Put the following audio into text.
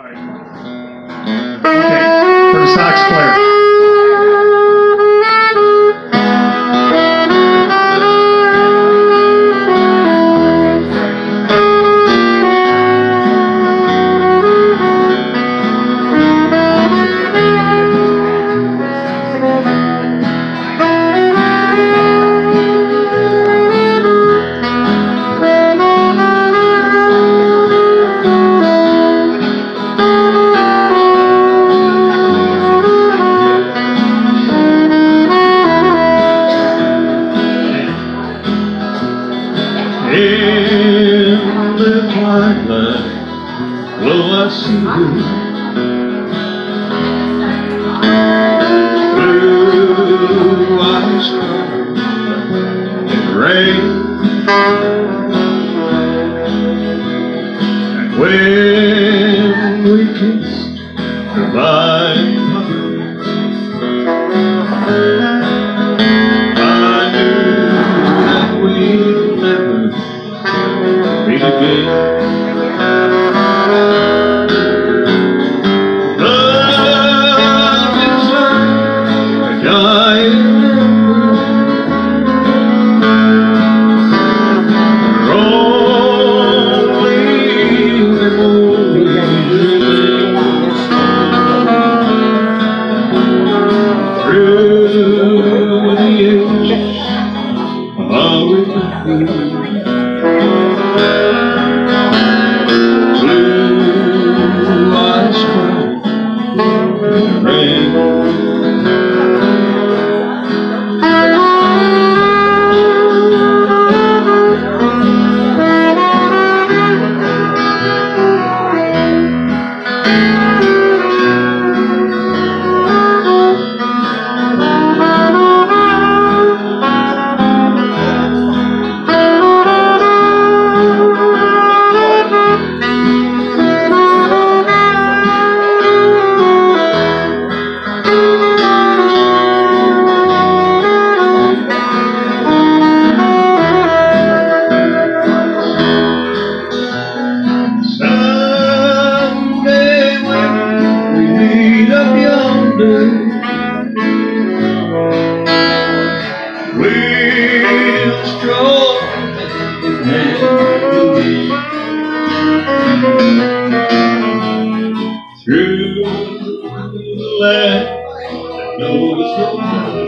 All the twilight, I see you? Blue eyes in rain. And when we kissed goodbye, of remembering. Stroll hand through the land that knows